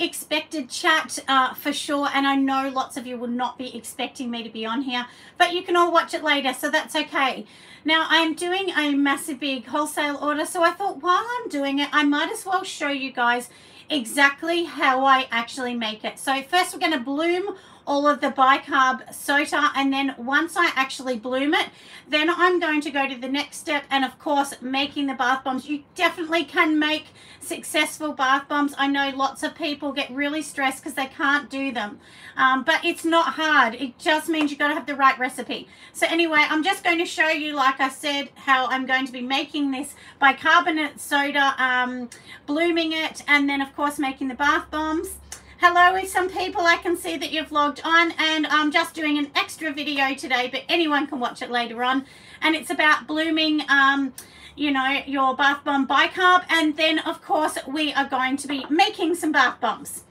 unexpected chat uh, for sure, and I know lots of you will not be expecting me to be on here, but you can all watch it later, so that's okay. Now, I'm doing a massive big wholesale order, so I thought while I'm doing it, I might as well show you guys exactly how I actually make it. So first we're going to bloom all of the bicarb soda and then once I actually bloom it then I'm going to go to the next step and of course making the bath bombs. You definitely can make successful bath bombs. I know lots of people get really stressed because they can't do them. Um, but it's not hard. It just means you've got to have the right recipe. So anyway I'm just going to show you like I said how I'm going to be making this bicarbonate soda um, blooming it and then of course making the bath bombs Hello some people. I can see that you've logged on and I'm just doing an extra video today, but anyone can watch it later on. And it's about blooming, um, you know, your bath bomb bicarb. And then, of course, we are going to be making some bath bombs.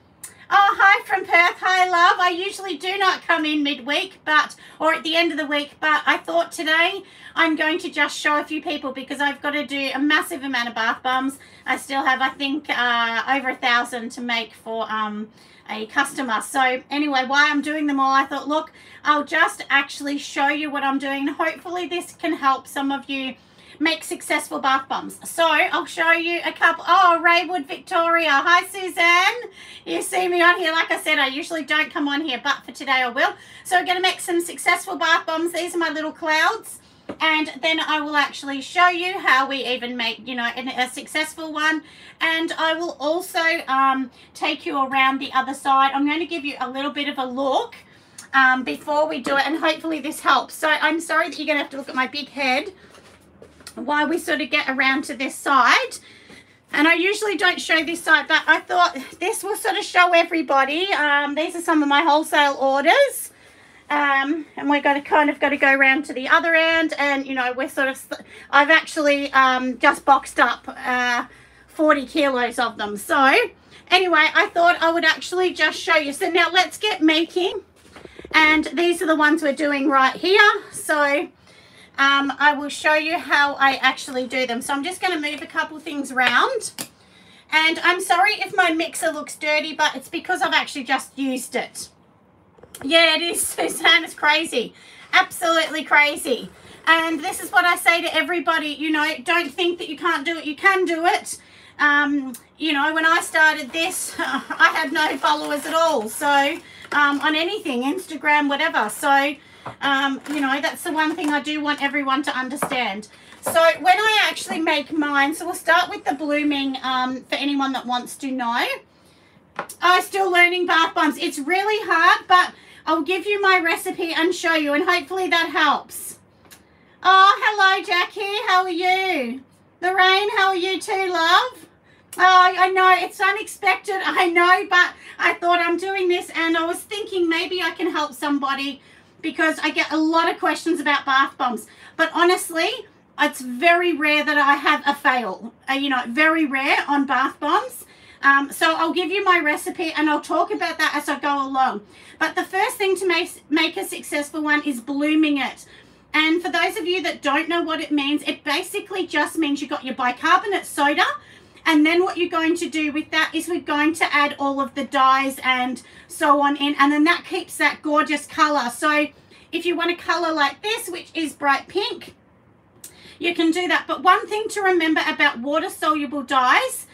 Oh, hi from Perth. Hi, love. I usually do not come in midweek, but, or at the end of the week, but I thought today I'm going to just show a few people because I've got to do a massive amount of bath bombs. I still have, I think, uh, over a thousand to make for um, a customer. So anyway, why I'm doing them all, I thought, look, I'll just actually show you what I'm doing. Hopefully this can help some of you make successful bath bombs. So I'll show you a couple. Oh, Raywood Victoria. Hi, Suzanne. You see me on here. Like I said, I usually don't come on here, but for today I will. So we're going to make some successful bath bombs. These are my little clouds and then I will actually show you how we even make, you know, a successful one. And I will also um, take you around the other side. I'm going to give you a little bit of a look um, before we do it, and hopefully this helps. So I'm sorry that you're going to have to look at my big head while we sort of get around to this side. And I usually don't show this side, but I thought this will sort of show everybody. Um, these are some of my wholesale orders. Um, and we're going to kind of got to go around to the other end and you know we're sort of I've actually um, just boxed up uh, 40 kilos of them so anyway I thought I would actually just show you so now let's get making and these are the ones we're doing right here so um, I will show you how I actually do them so I'm just going to move a couple things around and I'm sorry if my mixer looks dirty but it's because I've actually just used it yeah, it is, Suzanne. It's crazy. Absolutely crazy. And this is what I say to everybody, you know, don't think that you can't do it. You can do it. Um, you know, when I started this, I had no followers at all. So, um, on anything, Instagram, whatever. So, um, you know, that's the one thing I do want everyone to understand. So when I actually make mine, so we'll start with the blooming um, for anyone that wants to know. I'm still learning bath bombs. It's really hard, but I'll give you my recipe and show you, and hopefully that helps. Oh, hello, Jackie. How are you? Lorraine, how are you too, love? Oh, I know, it's unexpected, I know, but I thought I'm doing this and I was thinking maybe I can help somebody because I get a lot of questions about bath bombs. But honestly, it's very rare that I have a fail. Uh, you know, very rare on bath bombs. Um, so I'll give you my recipe and I'll talk about that as I go along. But the first thing to make, make a successful one is blooming it. And for those of you that don't know what it means, it basically just means you've got your bicarbonate soda. And then what you're going to do with that is we're going to add all of the dyes and so on in. And then that keeps that gorgeous color. So if you want a color like this, which is bright pink, you can do that. But one thing to remember about water soluble dyes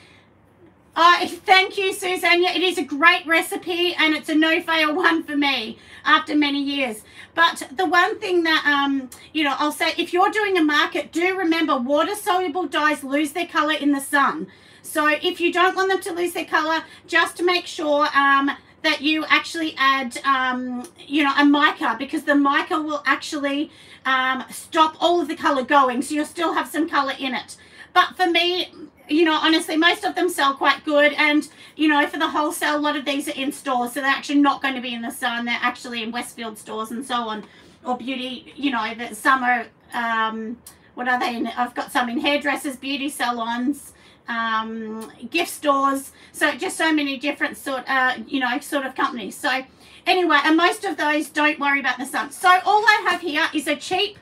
uh, thank you, Susanna. It is a great recipe and it's a no-fail one for me after many years. But the one thing that, um, you know, I'll say, if you're doing a market, do remember water-soluble dyes lose their colour in the sun. So if you don't want them to lose their colour, just make sure um, that you actually add, um, you know, a mica because the mica will actually um, stop all of the colour going. So you'll still have some colour in it. But for me, you know, honestly, most of them sell quite good. And, you know, for the wholesale, a lot of these are in stores. So they're actually not going to be in the sun. They're actually in Westfield stores and so on. Or beauty, you know, that some are, um, what are they? In? I've got some in hairdressers, beauty salons, um, gift stores. So just so many different sort, uh, you know, sort of companies. So anyway, and most of those don't worry about the sun. So all I have here is a cheap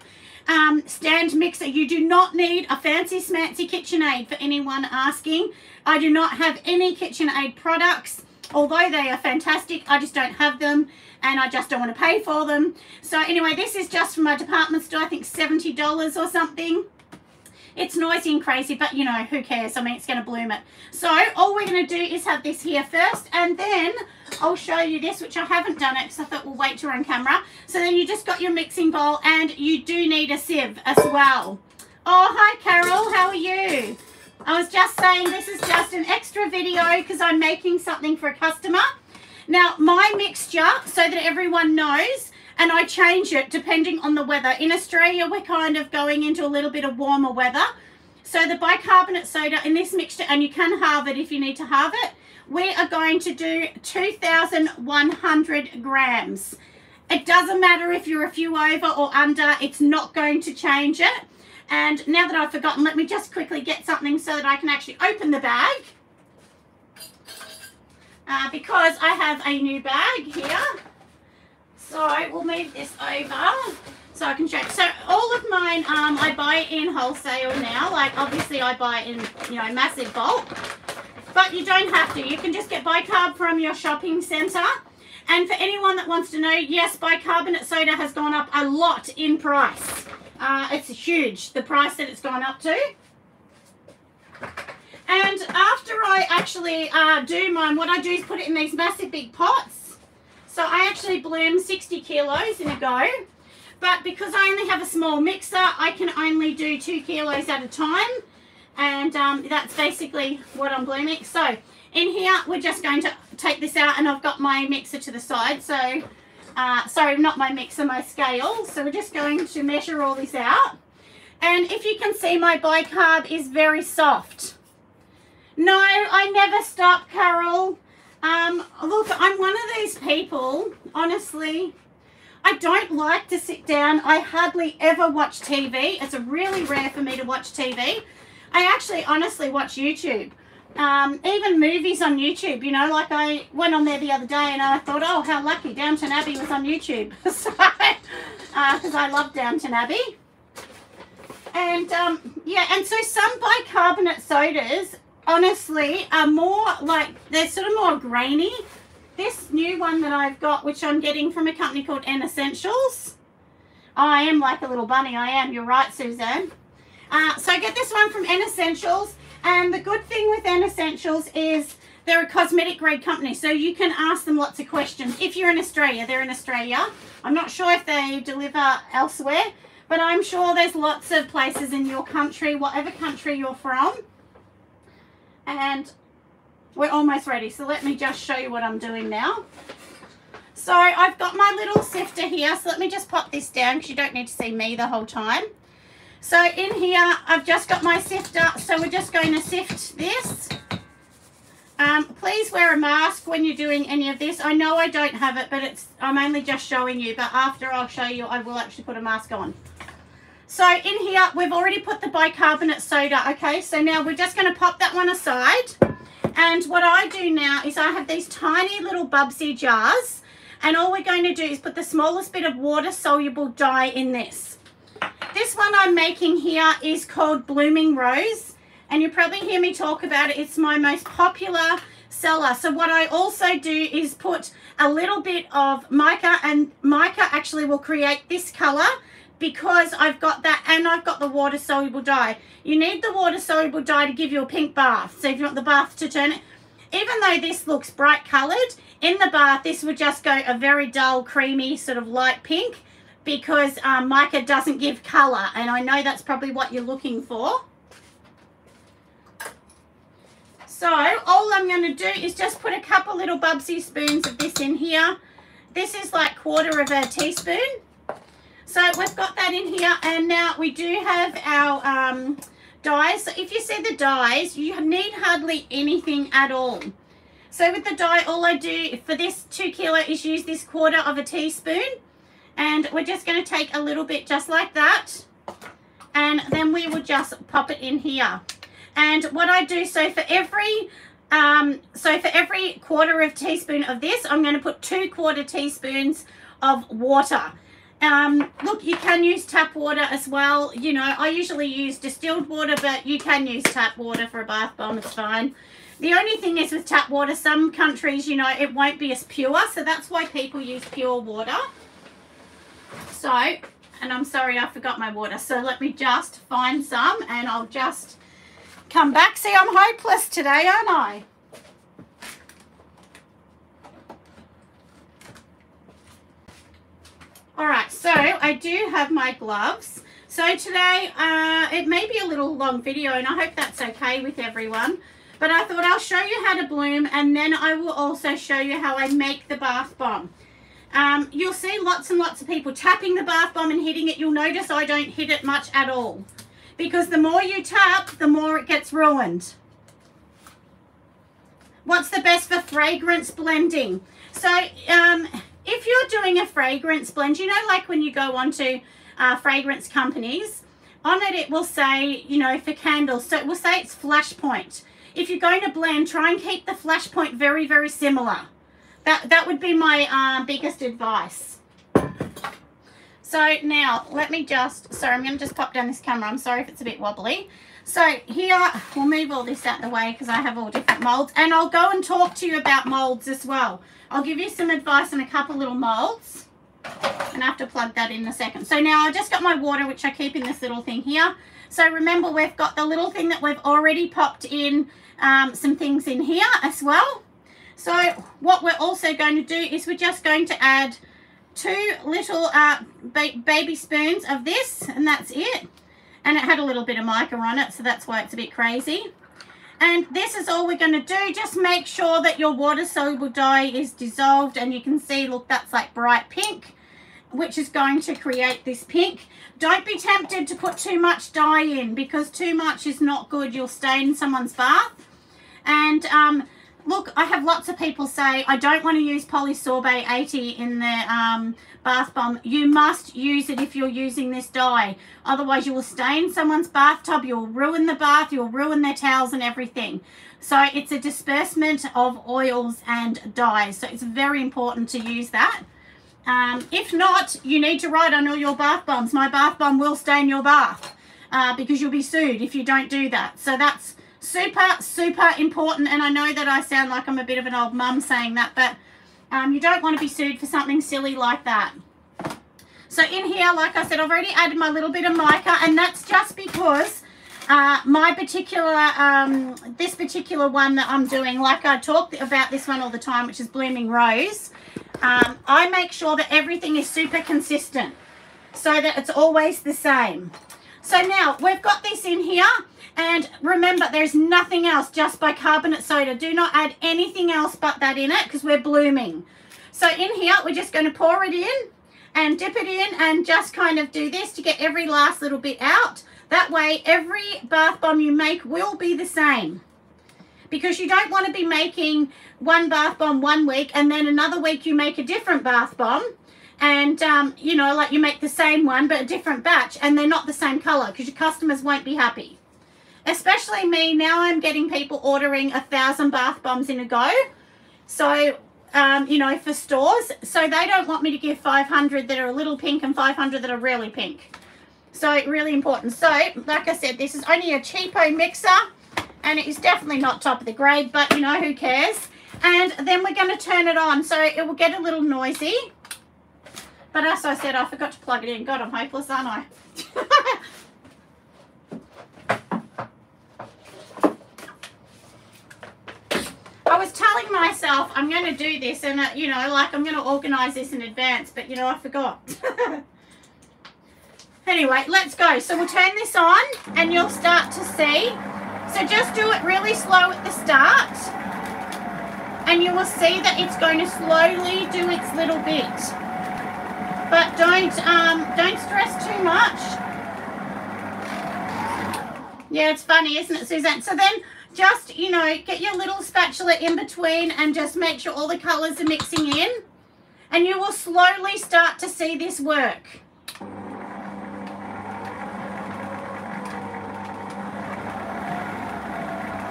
um, stand mixer. You do not need a fancy smancy KitchenAid for anyone asking. I do not have any KitchenAid products. although they are fantastic, I just don't have them and I just don't want to pay for them. So anyway, this is just from my department store, I think $70 or something. It's noisy and crazy, but you know, who cares? I mean, it's going to bloom it. So all we're going to do is have this here first, and then I'll show you this, which I haven't done it because I thought we'll wait to on camera. So then you just got your mixing bowl, and you do need a sieve as well. Oh, hi, Carol. How are you? I was just saying this is just an extra video because I'm making something for a customer. Now, my mixture, so that everyone knows, and I change it depending on the weather. In Australia, we're kind of going into a little bit of warmer weather. So the bicarbonate soda in this mixture, and you can halve it if you need to halve it, we are going to do 2,100 grams. It doesn't matter if you're a few over or under, it's not going to change it. And now that I've forgotten, let me just quickly get something so that I can actually open the bag. Uh, because I have a new bag here. So we'll move this over so I can show. So all of mine, um, I buy in wholesale now. Like obviously I buy in, you know, massive bulk. But you don't have to. You can just get bicarb from your shopping centre. And for anyone that wants to know, yes, bicarbonate soda has gone up a lot in price. Uh, it's huge, the price that it's gone up to. And after I actually uh, do mine, what I do is put it in these massive big pots. So I actually bloom 60 kilos in a go. But because I only have a small mixer, I can only do two kilos at a time. And um, that's basically what I'm blooming. So in here, we're just going to take this out and I've got my mixer to the side. So, uh, sorry, not my mixer, my scale. So we're just going to measure all this out. And if you can see, my bicarb is very soft. No, I never stop, Carol. Um, look, I'm one of these people, honestly, I don't like to sit down. I hardly ever watch TV. It's really rare for me to watch TV. I actually honestly watch YouTube. Um, even movies on YouTube, you know, like I went on there the other day and I thought, oh, how lucky, Downton Abbey was on YouTube. so, because uh, I love Downton Abbey. And, um, yeah, and so some bicarbonate sodas honestly are more like they're sort of more grainy. This new one that I've got which I'm getting from a company called N Essentials. I am like a little bunny. I am. You're right Suzanne. Uh, so I get this one from N Essentials and the good thing with N Essentials is they're a cosmetic grade company so you can ask them lots of questions. If you're in Australia they're in Australia. I'm not sure if they deliver elsewhere but I'm sure there's lots of places in your country whatever country you're from and we're almost ready. So let me just show you what I'm doing now. So I've got my little sifter here. So let me just pop this down because you don't need to see me the whole time. So in here, I've just got my sifter. So we're just going to sift this. Um, please wear a mask when you're doing any of this. I know I don't have it, but it's I'm only just showing you. But after I'll show you, I will actually put a mask on. So in here, we've already put the bicarbonate soda, okay? So now we're just going to pop that one aside. And what I do now is I have these tiny little Bubsy jars. And all we're going to do is put the smallest bit of water-soluble dye in this. This one I'm making here is called Blooming Rose. And you probably hear me talk about it. It's my most popular seller. So what I also do is put a little bit of mica. And mica actually will create this colour because I've got that and I've got the water soluble dye. You need the water soluble dye to give you a pink bath. So if you want the bath to turn it, even though this looks bright coloured, in the bath this would just go a very dull, creamy, sort of light pink because um, mica doesn't give colour and I know that's probably what you're looking for. So all I'm going to do is just put a couple little bubsy spoons of this in here. This is like quarter of a teaspoon. So we've got that in here and now we do have our um, dyes. So if you see the dyes, you need hardly anything at all. So with the dye, all I do for this two kilo is use this quarter of a teaspoon. And we're just going to take a little bit just like that. And then we will just pop it in here. And what I do, so for every um, so for every quarter of teaspoon of this, I'm going to put two quarter teaspoons of water. Um, look, you can use tap water as well. You know, I usually use distilled water, but you can use tap water for a bath bomb. It's fine. The only thing is with tap water, some countries, you know, it won't be as pure. So that's why people use pure water. So, and I'm sorry I forgot my water. So let me just find some and I'll just come back. See, I'm hopeless today, aren't I? All right, so I do have my gloves. So today, uh, it may be a little long video and I hope that's okay with everyone. But I thought I'll show you how to bloom and then I will also show you how I make the bath bomb. Um, you'll see lots and lots of people tapping the bath bomb and hitting it. You'll notice I don't hit it much at all. Because the more you tap, the more it gets ruined. What's the best for fragrance blending? So um, if you're doing a fragrance blend, you know like when you go onto uh, fragrance companies, on it it will say, you know, for candles, so it will say it's flash point. If you're going to blend, try and keep the flash point very, very similar. That, that would be my uh, biggest advice. So now, let me just, sorry, I'm going to just pop down this camera. I'm sorry if it's a bit wobbly. So here, we'll move all this out of the way because I have all different molds. And I'll go and talk to you about molds as well. I'll give you some advice on a couple little molds. And I have to plug that in a second. So now I just got my water, which I keep in this little thing here. So remember, we've got the little thing that we've already popped in um, some things in here as well. So what we're also going to do is we're just going to add two little uh, ba baby spoons of this, and that's it. And it had a little bit of mica on it, so that's why it's a bit crazy. And this is all we're going to do. Just make sure that your water-soluble dye is dissolved. And you can see, look, that's like bright pink, which is going to create this pink. Don't be tempted to put too much dye in because too much is not good. You'll stain someone's bath. And um, look, I have lots of people say, I don't want to use Polysorbate 80 in the um, bath bomb. You must use it if you're using this dye. Otherwise, you will stain someone's bathtub. You'll ruin the bath. You'll ruin their towels and everything. So it's a disbursement of oils and dyes. So it's very important to use that. Um, if not, you need to write on all your bath bombs, my bath bomb will stain your bath uh, because you'll be sued if you don't do that. So that's super, super important. And I know that I sound like I'm a bit of an old mum saying that, but um, you don't want to be sued for something silly like that. So in here, like I said, I've already added my little bit of mica, and that's just because uh, my particular, um, this particular one that I'm doing, like I talk about this one all the time, which is Blooming Rose, um, I make sure that everything is super consistent so that it's always the same. So now we've got this in here and remember, there's nothing else, just bicarbonate soda. Do not add anything else but that in it because we're blooming. So in here, we're just going to pour it in and dip it in and just kind of do this to get every last little bit out. That way, every bath bomb you make will be the same. Because you don't want to be making one bath bomb one week and then another week you make a different bath bomb and um, you know like you make the same one but a different batch and they're not the same color because your customers won't be happy especially me now i'm getting people ordering a thousand bath bombs in a go. So um, you know for stores so they don't want me to give 500 that are a little pink and 500 that are really pink. So really important. So like i said this is only a cheapo mixer and it is definitely not top of the grade but you know who cares? And then we're going to turn it on so it will get a little noisy. But as i said i forgot to plug it in. God i'm hopeless aren't i was telling myself I'm going to do this and, uh, you know, like I'm going to organise this in advance, but, you know, I forgot. anyway, let's go. So we'll turn this on and you'll start to see. So just do it really slow at the start and you will see that it's going to slowly do its little bit. But don't, um, don't stress too much. Yeah, it's funny, isn't it, Suzanne? So then just, you know, get your little spatula in between and just make sure all the colours are mixing in. And you will slowly start to see this work.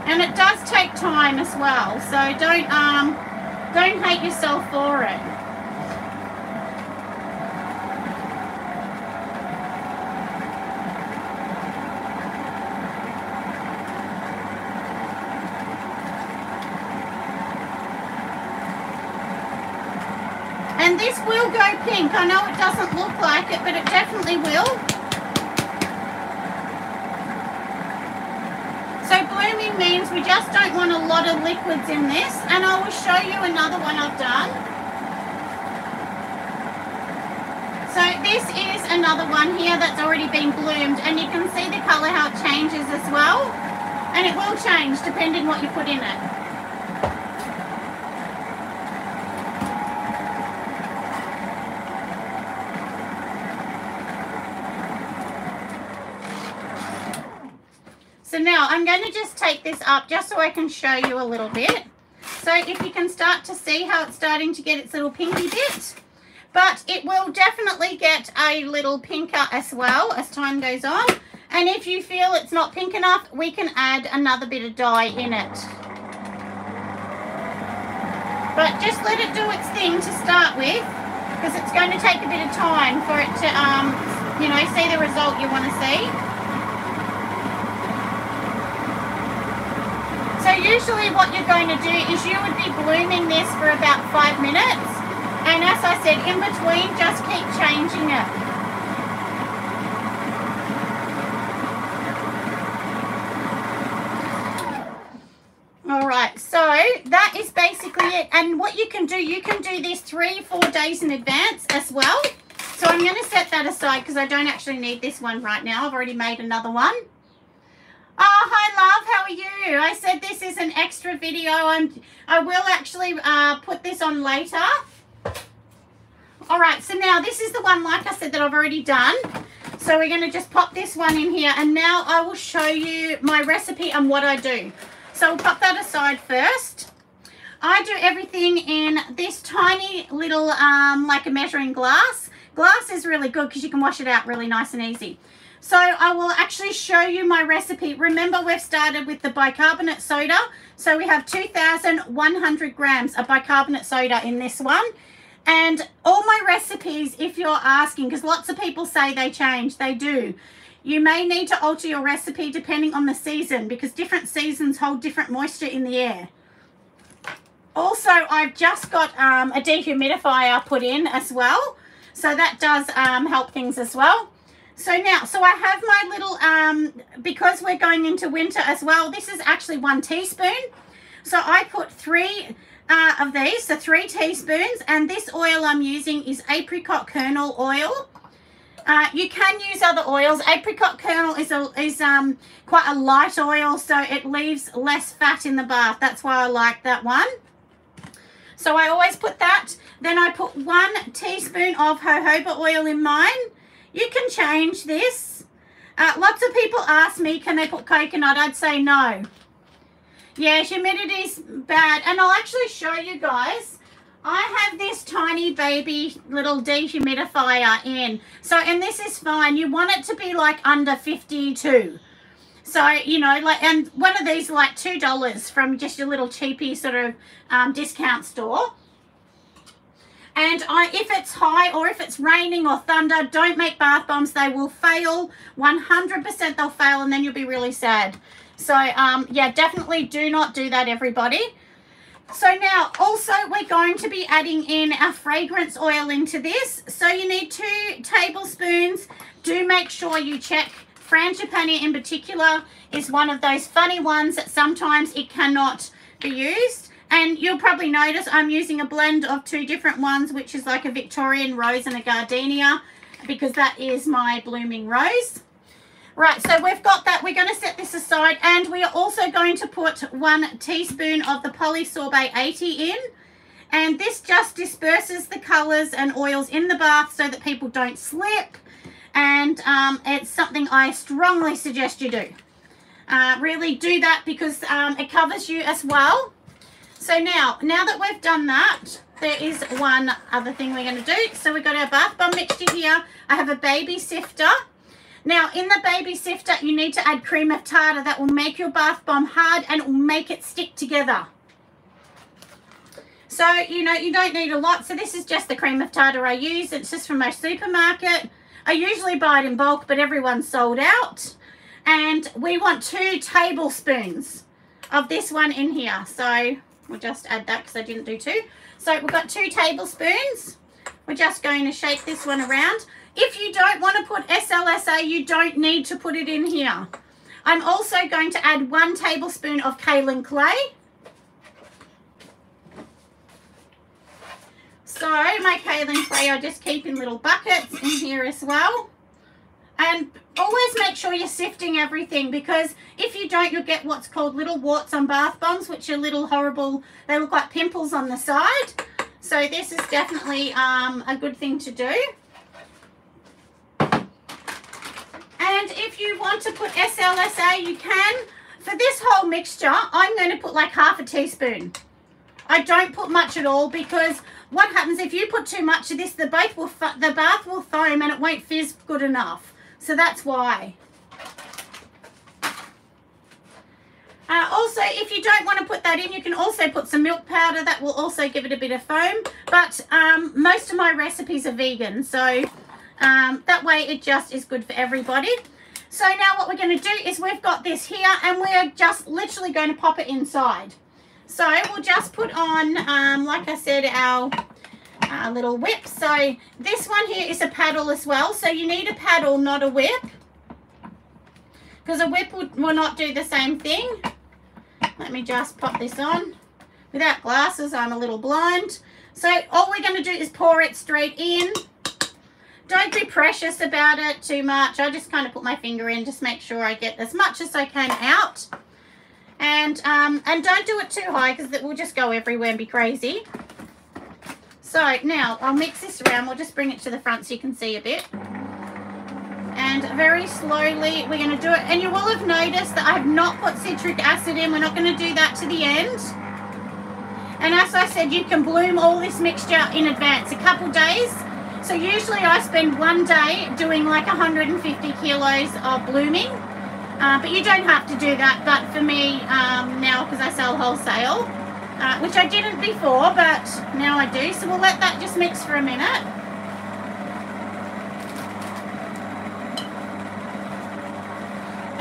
And it does take time as well, so don't um don't hate yourself for it. And this will go pink. I know it doesn't look like it, but it definitely will. So blooming means we just don't want a lot of liquids in this. And I will show you another one I've done. So this is another one here that's already been bloomed and you can see the colour how it changes as well. And it will change depending what you put in it. So now I'm this up just so I can show you a little bit. So if you can start to see how it's starting to get its little pinky bit. But it will definitely get a little pinker as well as time goes on. And if you feel it's not pink enough, we can add another bit of dye in it. But just let it do its thing to start with because it's going to take a bit of time for it to, um, you know, see the result you want to see. Usually what you're going to do is you would be blooming this for about five minutes. And as I said, in between, just keep changing it. All right, so that is basically it. And what you can do, you can do this three, four days in advance as well. So I'm going to set that aside because I don't actually need this one right now. I've already made another one. Oh, hi, love. How are you? I said this is an extra video. I'm, I will actually uh, put this on later. All right, so now this is the one, like I said, that I've already done. So we're going to just pop this one in here. And now I will show you my recipe and what I do. So we'll pop that aside first. I do everything in this tiny little, um, like a measuring glass. Glass is really good because you can wash it out really nice and easy. So I will actually show you my recipe. Remember, we've started with the bicarbonate soda. So we have 2,100 grams of bicarbonate soda in this one. And all my recipes, if you're asking, because lots of people say they change, they do. You may need to alter your recipe depending on the season because different seasons hold different moisture in the air. Also, I've just got um, a dehumidifier put in as well. So that does um, help things as well. So now, so I have my little, um, because we're going into winter as well, this is actually one teaspoon. So I put three uh, of these, so three teaspoons, and this oil I'm using is apricot kernel oil. Uh, you can use other oils. Apricot kernel is a, is um quite a light oil, so it leaves less fat in the bath. That's why I like that one. So I always put that. Then I put one teaspoon of jojoba oil in mine. You can change this. Uh, lots of people ask me, can they put coconut? I'd say no. Yeah, humidity's bad. And I'll actually show you guys. I have this tiny baby little dehumidifier in. So, and this is fine. You want it to be like under 52. So, you know, like, and one of these like $2 from just your little cheapy sort of um, discount store. And I, if it's high or if it's raining or thunder, don't make bath bombs. They will fail. 100% they'll fail and then you'll be really sad. So, um, yeah, definitely do not do that, everybody. So now, also, we're going to be adding in our fragrance oil into this. So you need two tablespoons. Do make sure you check. Frangipani in particular is one of those funny ones that sometimes it cannot be used. And you'll probably notice I'm using a blend of two different ones, which is like a Victorian rose and a gardenia, because that is my blooming rose. Right, so we've got that. We're going to set this aside, and we are also going to put one teaspoon of the Polysorbate 80 in. And this just disperses the colours and oils in the bath so that people don't slip. And um, it's something I strongly suggest you do. Uh, really do that because um, it covers you as well. So now, now that we've done that, there is one other thing we're going to do. So we've got our bath bomb mixture here. I have a baby sifter. Now, in the baby sifter, you need to add cream of tartar. That will make your bath bomb hard and it will make it stick together. So, you know, you don't need a lot. So this is just the cream of tartar I use. It's just from my supermarket. I usually buy it in bulk, but everyone's sold out. And we want two tablespoons of this one in here. So We'll just add that because I didn't do two. So we've got two tablespoons. we're just going to shake this one around. If you don't want to put SLSA, you don't need to put it in here. I'm also going to add one tablespoon of kaolin clay. So my kaolin clay I just keep in little buckets in here as well. And always make sure you're sifting everything because if you don't, you'll get what's called little warts on bath bombs, which are little horrible, they look like pimples on the side. So this is definitely um, a good thing to do. And if you want to put SLSA, you can. For this whole mixture, I'm going to put like half a teaspoon. I don't put much at all because what happens if you put too much of this, the bath will, the bath will foam and it won't fizz good enough. So that's why. Uh, also, if you don't want to put that in, you can also put some milk powder. That will also give it a bit of foam. But um, most of my recipes are vegan, so um, that way it just is good for everybody. So now what we're going to do is we've got this here and we're just literally going to pop it inside. So we'll just put on, um, like I said, our uh, little whip. So this one here is a paddle as well. So you need a paddle, not a whip. Because a whip will, will not do the same thing. Let me just pop this on. Without glasses, I'm a little blind. So all we're going to do is pour it straight in. Don't be precious about it too much. I just kind of put my finger in, just make sure I get as much as I can out. And, um, and don't do it too high because it will just go everywhere and be crazy. So now I'll mix this around. We'll just bring it to the front so you can see a bit. And very slowly we're going to do it. And you will have noticed that I have not put citric acid in. We're not going to do that to the end. And as I said, you can bloom all this mixture in advance, a couple days. So usually I spend one day doing like 150 kilos of blooming. Uh, but you don't have to do that. But for me um, now, because I sell wholesale, uh, which I didn't before, but now I do. So we'll let that just mix for a minute.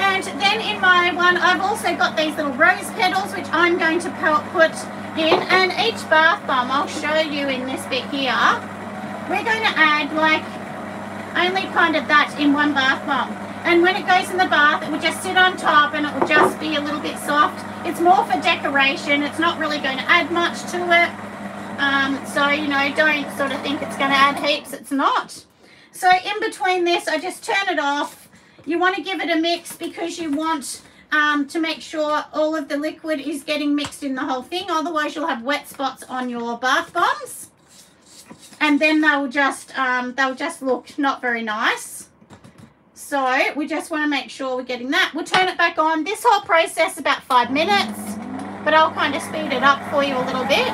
And then in my one, I've also got these little rose petals, which I'm going to put in. And each bath bomb, I'll show you in this bit here. We're going to add like only kind of that in one bath bomb. And when it goes in the bath, it will just sit on top and it will just be a little bit soft. It's more for decoration. It's not really going to add much to it. Um, so, you know, don't sort of think it's going to add heaps. It's not. So in between this, I just turn it off. You want to give it a mix because you want um, to make sure all of the liquid is getting mixed in the whole thing. Otherwise, you'll have wet spots on your bath bombs. And then they'll just, um, they'll just look not very nice. So we just want to make sure we're getting that. We'll turn it back on. This whole process about five minutes, but I'll kind of speed it up for you a little bit.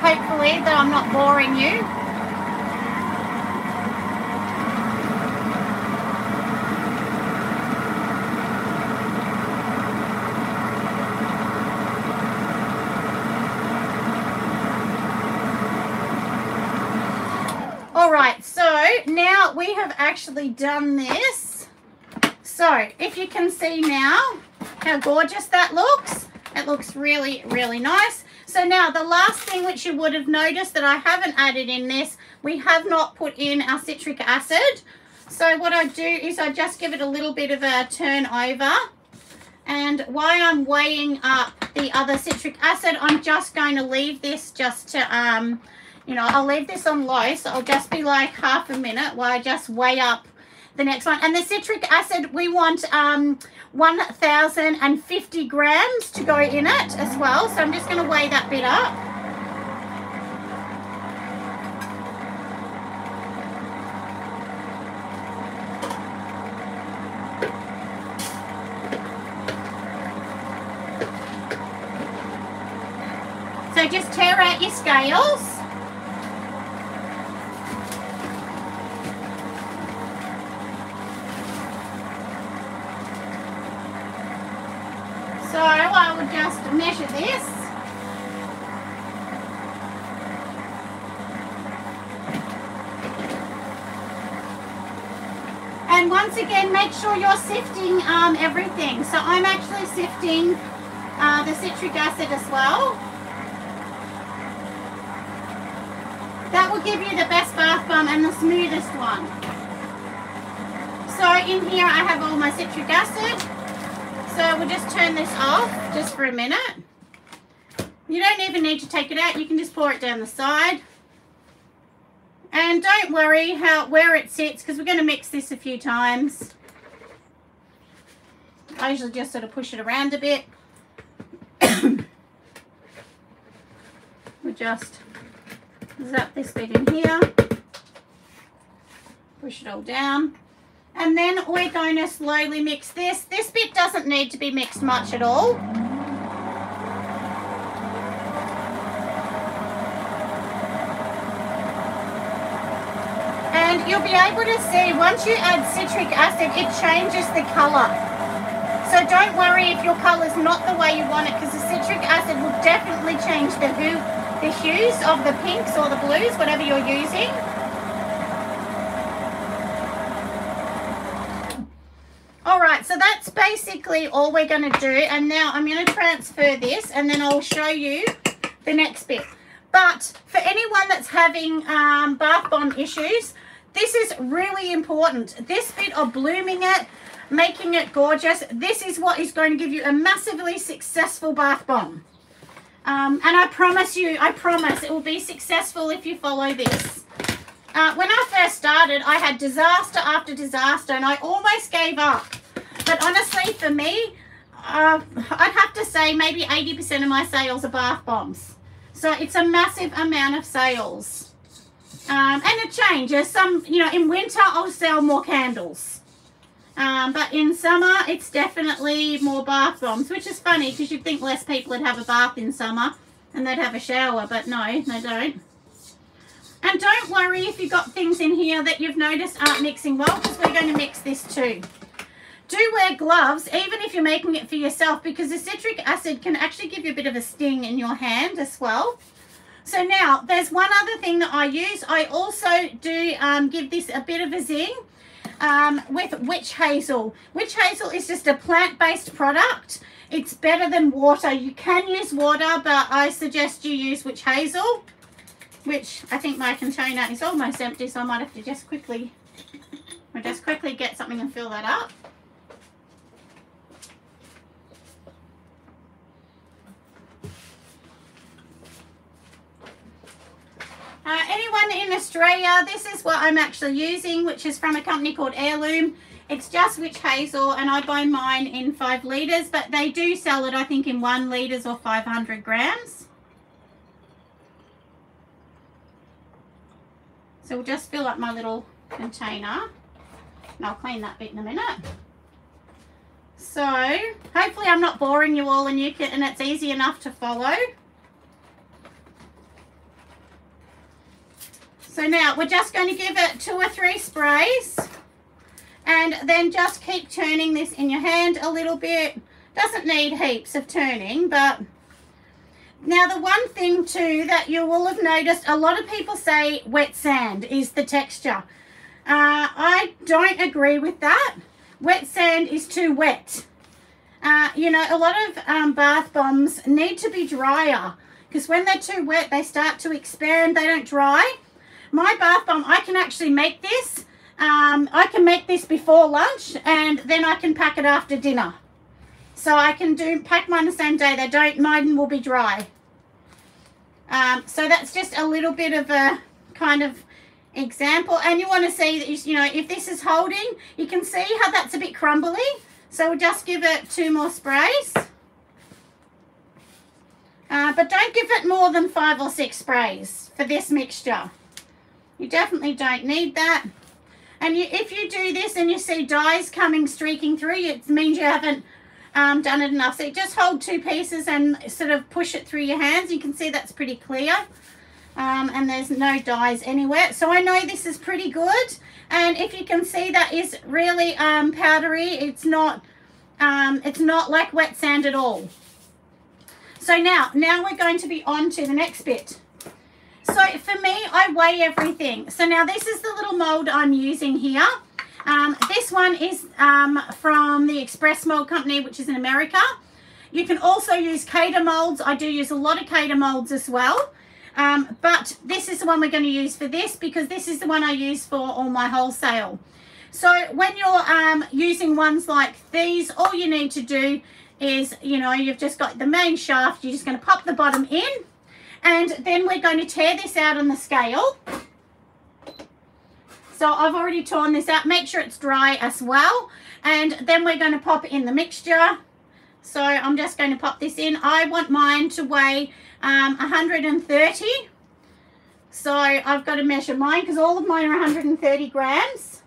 Hopefully that I'm not boring you. All right, so now we have actually done this. So if you can see now how gorgeous that looks, it looks really, really nice. So now the last thing which you would have noticed that I haven't added in this, we have not put in our citric acid. So what I do is I just give it a little bit of a turn over. And while I'm weighing up the other citric acid, I'm just going to leave this just to um, you know, I'll leave this on low, so I'll just be like half a minute while I just weigh up the next one. And the citric acid, we want um, 1,050 grams to go in it as well. So I'm just going to weigh that bit up. So just tare out your scales. So I will just measure this. And once again, sifting um, everything. So I'm actually sifting uh, the citric acid as well. That will give you the best bath bomb and the smoothest one. So in here I have all my citric acid. So we'll just turn this off just for a minute. You don't even need to take it out. You can just pour it down the side. And don't worry how where it sits because we're going to mix this a few times. I usually just sort of push it around a bit. we just zap this bit in here. Push it all down. And then we're going to slowly mix this. This bit doesn't need to be mixed much at all. And you'll be able to see once you add citric acid, it changes the colour. Don't worry if your colour's not the way you want it because the citric acid will definitely change the hue, the hues of the pinks or the blues, whatever you're using. All right, so that's basically all we're going to do. And now I'm going to transfer this and then I'll show you the next bit. But for anyone that's having um, bath bomb issues, this is really important. This bit of blooming it, making it gorgeous, this is what is going to give you a massively successful bath bomb. Um, and I promise you, I promise it will be successful if you follow this. Uh, when I first started, I had disaster after disaster and I almost gave up. But honestly, for me, uh, I'd have to say maybe 80% of my sales are bath bombs. So it's a massive amount of sales. Um, and it changes. Some, you know, in winter I'll sell more candles. Um, but in summer, it's definitely more bath bombs, which is funny because you'd think less people would have a bath in summer and they'd have a shower, but no, they don't. And don't worry if you've got things in here that you've noticed aren't mixing well because we're going to mix this too. Do wear gloves, even if you're making it for yourself, because the citric acid can actually give you a bit of a sting in your hand as well. So now there's one other thing that I use. I also do um, give this a bit of a zing um, with witch hazel. Witch hazel is just a plant-based product. It's better than water. You can use water, but I suggest you use witch hazel, which I think my container is almost empty, so I might have to just quickly, just quickly get something and fill that up. Uh, anyone in Australia, this is what I'm actually using, which is from a company called Heirloom. It's just witch hazel, and I buy mine in 5 litres, but they do sell it, I think, in 1 litres or 500 grams. So we'll just fill up my little container, and I'll clean that bit in a minute. So, hopefully I'm not boring you all and you can, and it's easy enough to follow. So now we're just going to give it two or three sprays and then just keep turning this in your hand a little bit. Doesn't need heaps of turning, but now the one thing too that you will have noticed, a lot of people say wet sand is the texture. Uh, I don't agree with that. Wet sand is too wet. Uh, you know, a lot of um, bath bombs need to be drier because when they're too wet, they start to expand, they don't dry. My bath bomb, I can actually make this. Um, I can make this before lunch and then I can pack it after dinner. So I can do pack mine the same day. They don't, mine will be dry. Um, so that's just a little bit of a kind of example. And you want to see that, you know, if this is holding, you can see how that's a bit crumbly. So we'll just give it two more sprays. Uh, but don't give it more than five or six sprays for this mixture. You definitely don't need that. And you, if you do this and you see dyes coming streaking through, it means you haven't um, done it enough. So just hold two pieces and sort of push it through your hands. You can see that's pretty clear. Um, and there's no dyes anywhere. So I know this is pretty good. And if you can see that is really um, powdery, it's not, um, it's not like wet sand at all. So now, now we're going to be on to the next bit. So for me, I weigh everything. So now this is the little mold I'm using here. Um, this one is um, from the Express Mold Company, which is in America. You can also use Kata molds. I do use a lot of Kata molds as well. Um, but this is the one we're going to use for this because this is the one I use for all my wholesale. So when you're um, using ones like these, all you need to do is, you know, you've just got the main shaft. You're just going to pop the bottom in. And then we're going to tare this out on the scale. So I've already torn this out. Make sure it's dry as well. And then we're going to pop in the mixture. So I'm just going to pop this in. I want mine to weigh um, 130. So I've got to measure mine because all of mine are 130 grams.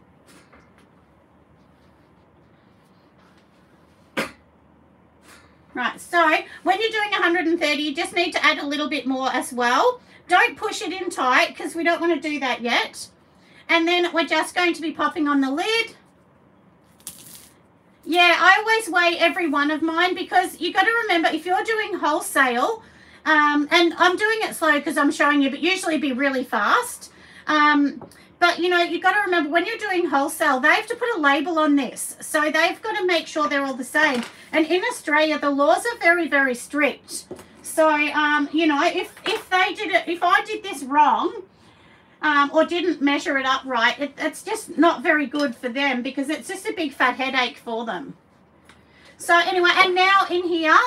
Right, so when you're doing 130, you just need to add a little bit more as well. Don't push it in tight because we don't want to do that yet. And then we're just going to be popping on the lid. Yeah, I always weigh every one of mine because you've got to remember if you're doing wholesale, um, and I'm doing it slow because I'm showing you, but usually be really fast. Um, but you know, you've got to remember when you're doing wholesale, they have to put a label on this. So they've got to make sure they're all the same. And in Australia, the laws are very, very strict. So, um, you know, if, if they did it, if I did this wrong, um, or didn't measure it up right, it, it's just not very good for them because it's just a big fat headache for them. So anyway, and now in here,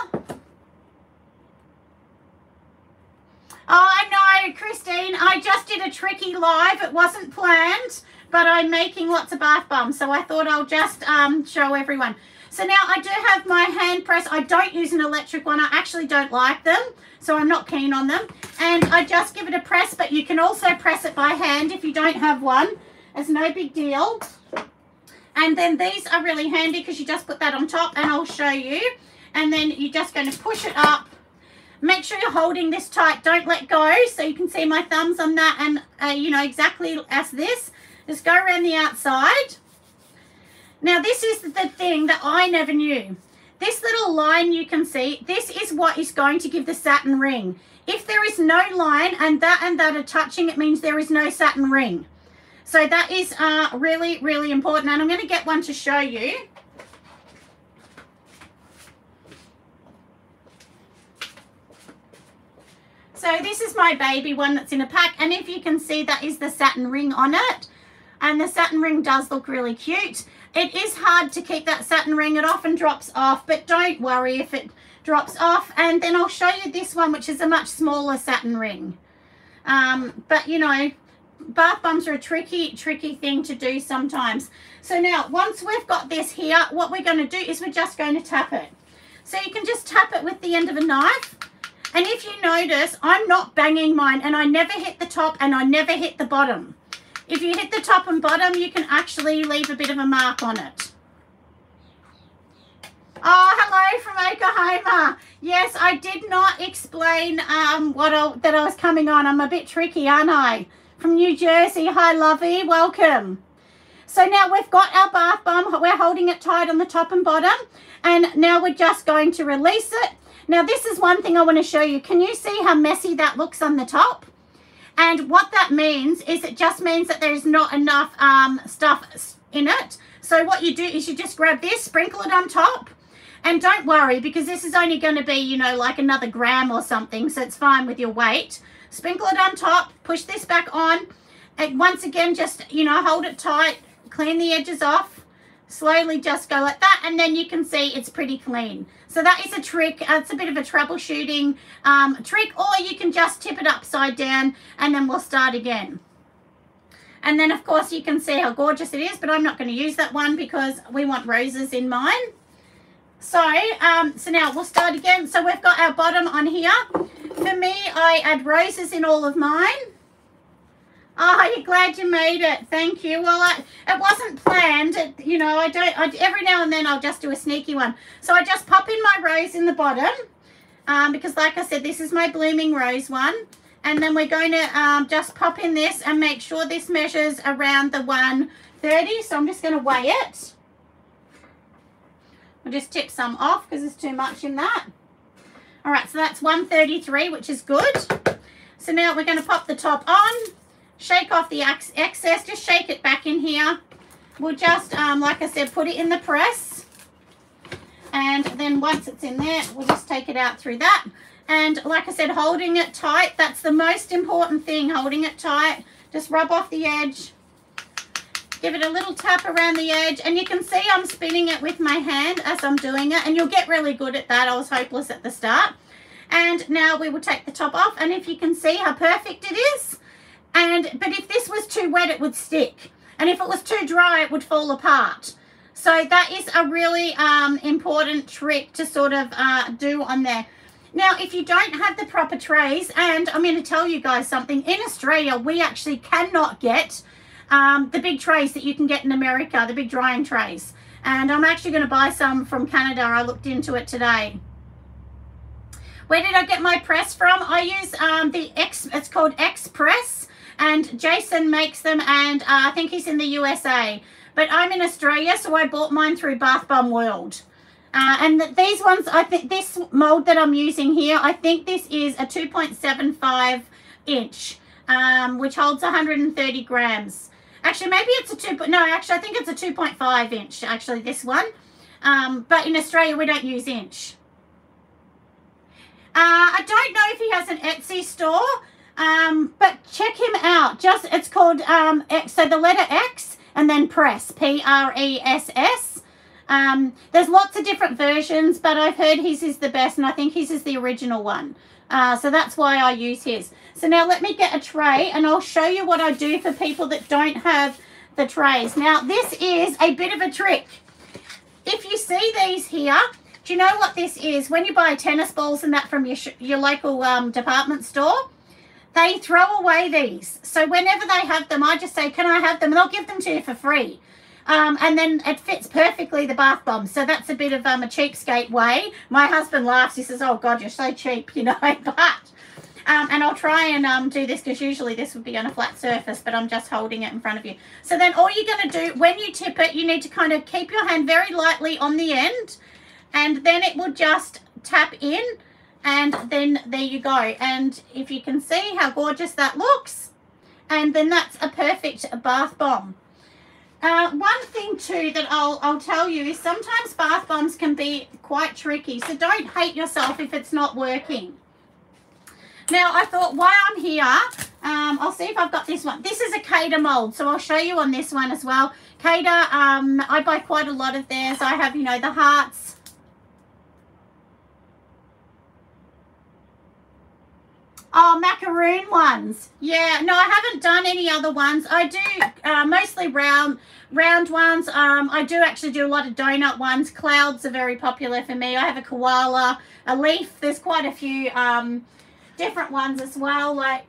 Oh, I know, Christine. I just did a tricky live. It wasn't planned, but I'm making lots of bath bombs, so I thought I'll just um, show everyone. So now I do have my hand press. I don't use an electric one. I actually don't like them, so I'm not keen on them. And I just give it a press, but you can also press it by hand if you don't have one. It's no big deal. And then these are really handy because you just put that on top and I'll show you. And then you're just going to push it up Make sure you're holding this tight. Don't let go. So you can see my thumbs on that and, uh, you know, exactly as this. Just go around the outside. Now, this is the thing that I never knew. This little line you can see, this is what is going to give the satin ring. If there is no line and that and that are touching, it means there is no satin ring. So that is uh, really, really important. And I'm going to get one to show you. So this is my baby one that's in a pack. And if you can see, that is the satin ring on it. And the satin ring does look really cute. It is hard to keep that satin ring. It often drops off, but don't worry if it drops off. And then I'll show you this one, which is a much smaller satin ring. Um, but, you know, bath bombs are a tricky, tricky thing to do sometimes. So now, once we've got this here, what we're going to do is we're just going to tap it. So you can just tap it with the end of a knife and if you notice, I'm not banging mine and I never hit the top and I never hit the bottom. If you hit the top and bottom, you can actually leave a bit of a mark on it. Oh, hello from Oklahoma. Yes, I did not explain um, what I, that I was coming on. I'm a bit tricky, aren't I? From New Jersey. Hi, Lovey. Welcome. So now we've got our bath bomb. We're holding it tight on the top and bottom. And now we're just going to release it now, this is one thing I want to show you. Can you see how messy that looks on the top? And what that means is it just means that there's not enough um, stuff in it. So what you do is you just grab this, sprinkle it on top, and don't worry because this is only going to be, you know, like another gram or something, so it's fine with your weight. Sprinkle it on top, push this back on, and once again, just, you know, hold it tight, clean the edges off, slowly just go like that, and then you can see it's pretty clean. So that is a trick. It's a bit of a troubleshooting um, trick, or you can just tip it upside down and then we'll start again. And then, of course, you can see how gorgeous it is, but I'm not going to use that one because we want roses in mine. So, um, so now we'll start again. So we've got our bottom on here. For me, I add roses in all of mine. Oh, you're glad you made it. Thank you. Well, I, it wasn't planned. It, you know, I don't. I, every now and then I'll just do a sneaky one. So I just pop in my rose in the bottom, um, because like I said, this is my blooming rose one. And then we're going to um, just pop in this and make sure this measures around the 130. So I'm just going to weigh it. I'll just tip some off because there's too much in that. All right, so that's 133, which is good. So now we're going to pop the top on shake off the excess, just shake it back in here. We'll just, um, like I said, put it in the press. And then once it's in there, we'll just take it out through that. And like I said, holding it tight, that's the most important thing, holding it tight. Just rub off the edge. Give it a little tap around the edge. And you can see I'm spinning it with my hand as I'm doing it. And you'll get really good at that. I was hopeless at the start. And now we will take the top off. And if you can see how perfect it is. And But if this was too wet, it would stick. And if it was too dry, it would fall apart. So that is a really um, important trick to sort of uh, do on there. Now, if you don't have the proper trays, and I'm going to tell you guys something, in Australia, we actually cannot get um, the big trays that you can get in America, the big drying trays. And I'm actually going to buy some from Canada. I looked into it today. Where did I get my press from? I use um, the X, it's called X Press, and Jason makes them, and uh, I think he's in the USA. But I'm in Australia, so I bought mine through Bath Bomb World. Uh, and th these ones, I think this mold that I'm using here, I think this is a 2.75 inch, um, which holds 130 grams. Actually, maybe it's a 2, no, actually, I think it's a 2.5 inch, actually, this one. Um, but in Australia, we don't use inch. Uh, I don't know if he has an Etsy store, um, but check him out. Just It's called, um, X, so the letter X and then press, P-R-E-S-S. Um, there's lots of different versions, but I've heard his is the best, and I think his is the original one. Uh, so that's why I use his. So now let me get a tray, and I'll show you what I do for people that don't have the trays. Now, this is a bit of a trick. If you see these here, do you know what this is? When you buy tennis balls and that from your, your local um, department store, they throw away these. So whenever they have them, I just say, can I have them? And they'll give them to you for free. Um, and then it fits perfectly the bath bomb. So that's a bit of um, a cheapskate way. My husband laughs. He says, oh, God, you're so cheap, you know. but, um, and I'll try and um, do this because usually this would be on a flat surface, but I'm just holding it in front of you. So then all you're going to do, when you tip it, you need to kind of keep your hand very lightly on the end. And then it will just tap in. And then there you go. And if you can see how gorgeous that looks, and then that's a perfect bath bomb. Uh, one thing too that I'll, I'll tell you is sometimes bath bombs can be quite tricky. So don't hate yourself if it's not working. Now I thought while I'm here, um, I'll see if I've got this one. This is a Keda mold. So I'll show you on this one as well. Keda, um, I buy quite a lot of theirs. I have, you know, the hearts, Oh, macaroon ones. Yeah, no, I haven't done any other ones. I do uh, mostly round round ones. Um, I do actually do a lot of donut ones. Clouds are very popular for me. I have a koala, a leaf. There's quite a few um, different ones as well. Like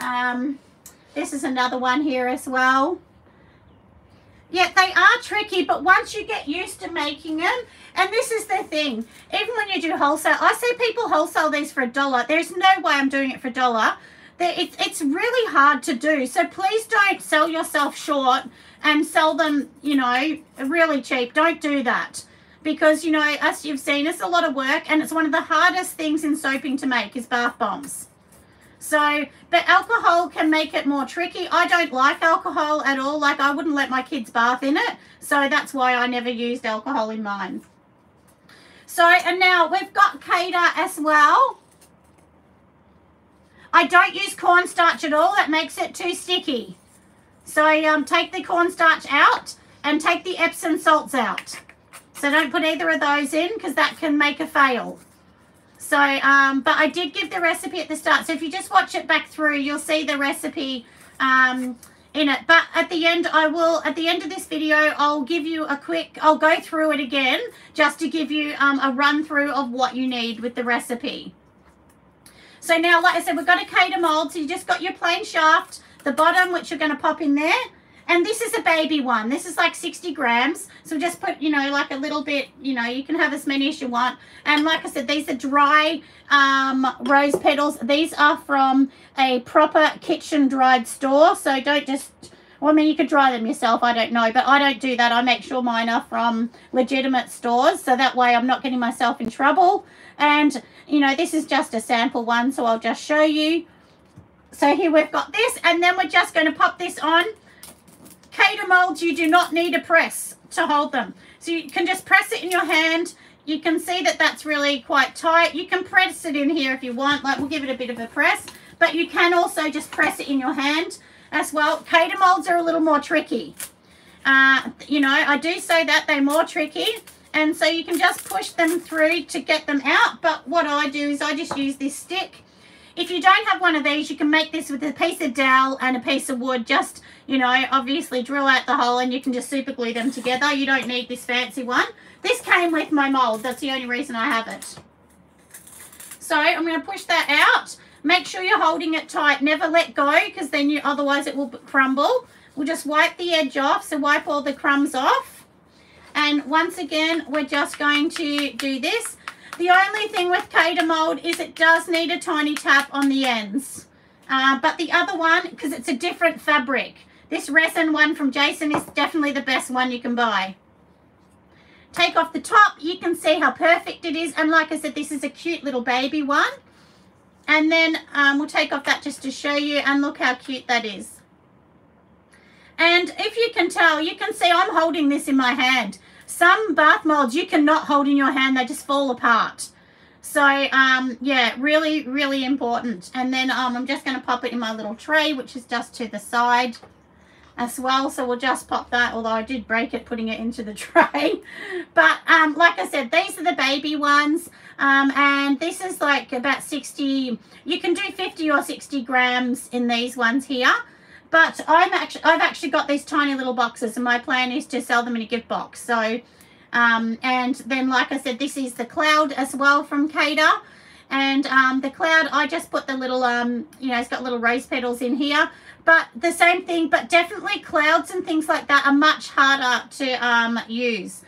um, this is another one here as well. Yeah, they are tricky, but once you get used to making them, and this is the thing, even when you do wholesale, I see people wholesale these for a dollar. There's no way I'm doing it for a dollar. It's, it's really hard to do. So please don't sell yourself short and sell them, you know, really cheap. Don't do that. Because, you know, as you've seen, it's a lot of work and it's one of the hardest things in soaping to make is bath bombs. So, but alcohol can make it more tricky. I don't like alcohol at all. Like I wouldn't let my kids bath in it. So that's why I never used alcohol in mine. So, and now we've got Keda as well. I don't use cornstarch at all. That makes it too sticky. So um, take the cornstarch out and take the Epsom salts out. So don't put either of those in because that can make a fail. So, um, but I did give the recipe at the start. So if you just watch it back through, you'll see the recipe um, in it. But at the end, I will, at the end of this video, I'll give you a quick, I'll go through it again just to give you um, a run through of what you need with the recipe. So now, like I said, we've got a cater mold. So you just got your plain shaft, the bottom, which you're going to pop in there. And this is a baby one. This is like 60 grams. So just put, you know, like a little bit, you know, you can have as many as you want. And like I said, these are dry um, rose petals. These are from a proper kitchen dried store. So don't just, well, I mean, you could dry them yourself. I don't know. But I don't do that. I make sure mine are from legitimate stores. So that way I'm not getting myself in trouble. And, you know, this is just a sample one. So I'll just show you. So here we've got this. And then we're just going to pop this on Keda molds, you do not need a press to hold them. So you can just press it in your hand. you can see that that's really quite tight. You can press it in here if you want. Like we'll give it a bit of a press. But you can also just press it in your hand as well. Cater molds are a little more tricky. Uh, you know, I do say that they're more tricky. And so you can just push them through to get them out. But what I do is I just use this stick. If you don't have one of these, you can make this with a piece of dowel and a piece of wood. Just, you know, obviously drill out the hole and you can just super glue them together. You don't need this fancy one. This came with my mold. That's the only reason I have it. So I'm going to push that out. Make sure you're holding it tight. Never let go because then you otherwise it will crumble. We'll just wipe the edge off. So wipe all the crumbs off. And once again, we're just going to do this. The only thing with Cater mold is it does need a tiny tap on the ends. Uh, but the other one, because it's a different fabric, this resin one from Jason is definitely the best one you can buy. Take off the top, you can see how perfect it is. And like I said, this is a cute little baby one. And then um, we'll take off that just to show you and look how cute that is. And if you can tell, you can see I'm holding this in my hand. Some bath molds you cannot hold in your hand, they just fall apart. So, um, yeah, really, really important. And then um, I'm just going to pop it in my little tray, which is just to the side as well. So we'll just pop that, although I did break it putting it into the tray. But um, like I said, these are the baby ones. Um, and this is like about 60, you can do 50 or 60 grams in these ones here. But I'm actually, I've actually got these tiny little boxes and my plan is to sell them in a gift box. So, um, and then like I said, this is the cloud as well from Cater. And um, the cloud, I just put the little, um, you know, it's got little rose petals in here. But the same thing, but definitely clouds and things like that are much harder to um, use.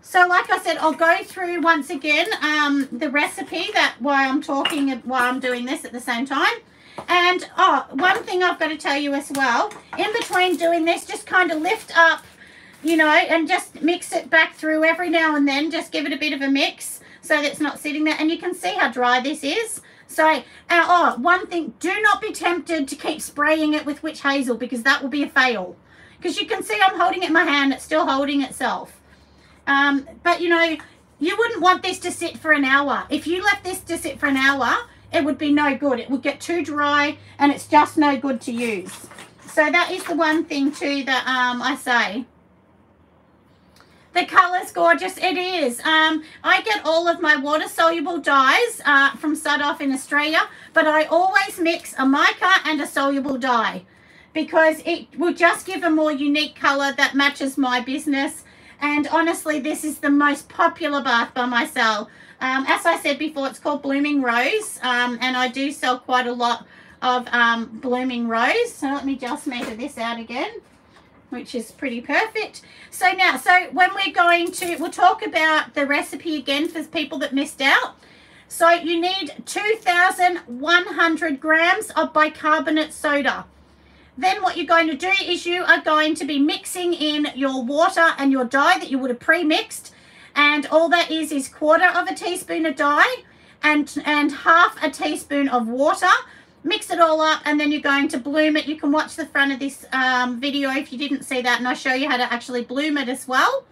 So like I said, I'll go through once again um, the recipe that why I'm talking, while I'm doing this at the same time. And oh, one thing I've got to tell you as well, in between doing this, just kind of lift up, you know, and just mix it back through every now and then. Just give it a bit of a mix so that it's not sitting there. And you can see how dry this is. So, oh, one thing, do not be tempted to keep spraying it with witch hazel because that will be a fail. Because you can see I'm holding it in my hand, it's still holding itself. Um, but, you know, you wouldn't want this to sit for an hour. If you left this to sit for an hour, it would be no good. It would get too dry and it's just no good to use. So that is the one thing too that um, I say. The colour's gorgeous. It is. Um, I get all of my water-soluble dyes uh, from Sudoff in Australia, but I always mix a mica and a soluble dye because it will just give a more unique colour that matches my business. And honestly, this is the most popular bath bomb I sell. Um, as I said before, it's called Blooming Rose, um, and I do sell quite a lot of um, Blooming Rose. So let me just measure this out again which is pretty perfect. So now, so when we're going to, we'll talk about the recipe again for people that missed out. So you need 2,100 grams of bicarbonate soda. Then what you're going to do is you are going to be mixing in your water and your dye that you would have pre-mixed. And all that is is quarter of a teaspoon of dye and, and half a teaspoon of water mix it all up and then you're going to bloom it. You can watch the front of this um, video if you didn't see that and I'll show you how to actually bloom it as well.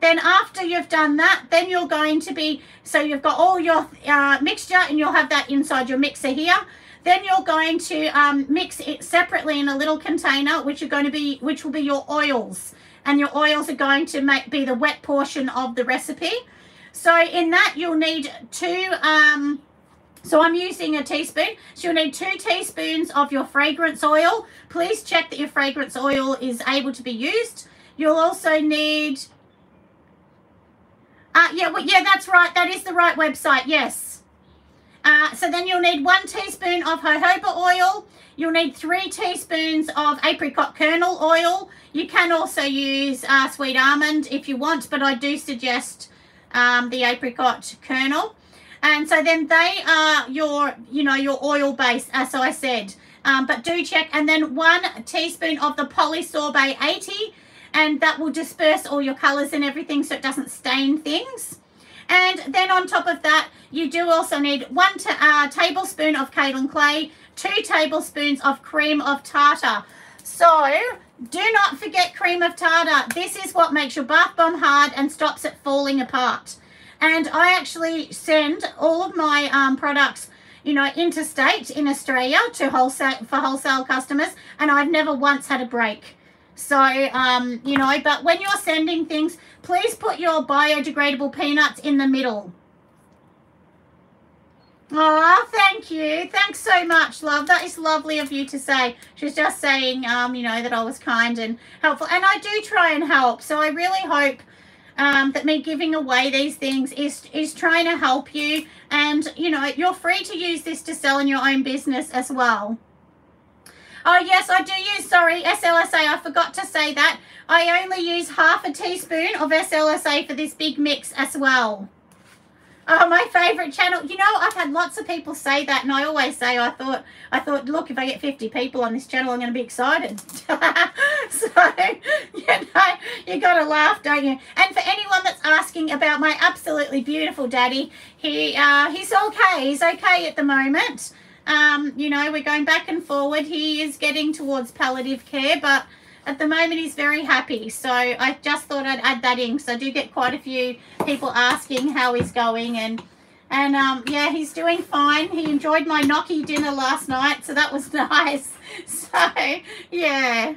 Then after you've done that, then you're going to be, so you've got all your uh, mixture and you'll have that inside your mixer here. Then you're going to um, mix it separately in a little container, which are going to be, which will be your oils. And your oils are going to make be the wet portion of the recipe. So in that you'll need two um, so I'm using a teaspoon. So you'll need two teaspoons of your fragrance oil. Please check that your fragrance oil is able to be used. You'll also need, uh, yeah, well, yeah, that's right. That is the right website, yes. Uh, so then you'll need one teaspoon of jojoba oil. You'll need three teaspoons of apricot kernel oil. You can also use uh, sweet almond if you want, but I do suggest um, the apricot kernel. And so then they are your, you know, your oil base, as I said. Um, but do check. And then one teaspoon of the Polysorbate 80. And that will disperse all your colours and everything so it doesn't stain things. And then on top of that, you do also need one uh, tablespoon of kaolin clay, two tablespoons of cream of tartar. So do not forget cream of tartar. This is what makes your bath bomb hard and stops it falling apart. And I actually send all of my um, products you know, interstate in Australia to wholesale for wholesale customers, and I've never once had a break. So, um, you know, but when you're sending things, please put your biodegradable peanuts in the middle. Oh, thank you. Thanks so much, love. That is lovely of you to say. She's just saying, um, you know, that I was kind and helpful. And I do try and help. So I really hope um, that me giving away these things is, is trying to help you. And, you know, you're free to use this to sell in your own business as well. Oh, yes, I do use, sorry, SLSA. I forgot to say that. I only use half a teaspoon of SLSA for this big mix as well. Oh, my favourite channel. You know, I've had lots of people say that, and I always say, I thought, I thought, look, if I get 50 people on this channel, I'm going to be excited. so, you know, you got to laugh, don't you? And for anyone that's asking about my absolutely beautiful daddy, he, uh, he's okay. He's okay at the moment. Um, you know, we're going back and forward. He is getting towards palliative care, but at the moment he's very happy. So I just thought I'd add that in because I do get quite a few people asking how he's going and and um, yeah he's doing fine. He enjoyed my gnocchi dinner last night so that was nice. So yeah.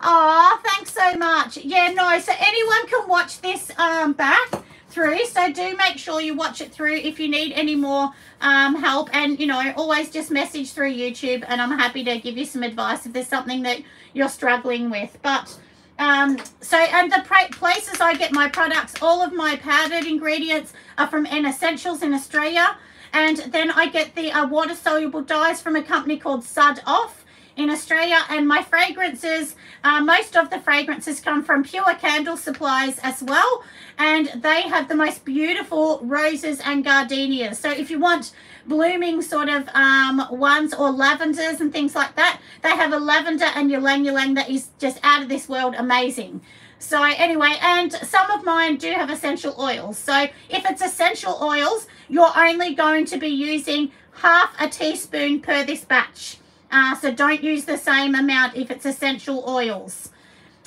Oh thanks so much. Yeah no so anyone can watch this um back through. So do make sure you watch it through if you need any more um, help. And you know always just message through YouTube and I'm happy to give you some advice if there's something that you're struggling with. But um, so and the places I get my products all of my powdered ingredients are from N Essentials in Australia. And then I get the uh, water soluble dyes from a company called Sud Off in Australia and my fragrances uh, most of the fragrances come from Pure Candle Supplies as well and they have the most beautiful roses and gardenias. So if you want blooming sort of um, ones or lavenders and things like that, they have a lavender and ylang ylang that is just out of this world amazing. So anyway, and some of mine do have essential oils. So if it's essential oils, you're only going to be using half a teaspoon per this batch. Uh, so don't use the same amount if it's essential oils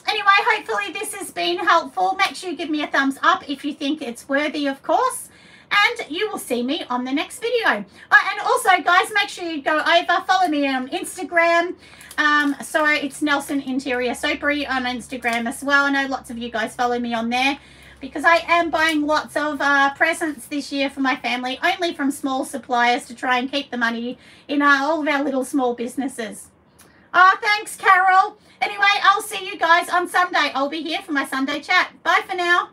anyway, hopefully this has been helpful. Make sure you give me a thumbs up if you think it's worthy, of course. And you will see me on the next video. Oh, and also, guys, make sure you go over, follow me on Instagram. Um, so it's Nelson Interior Soapery on Instagram as well. I know lots of you guys follow me on there because I am buying lots of uh, presents this year for my family, only from small suppliers to try and keep the money in uh, all of our little small businesses. Oh, thanks, Carol. Anyway, I'll see you guys on Sunday. I'll be here for my Sunday chat. Bye for now.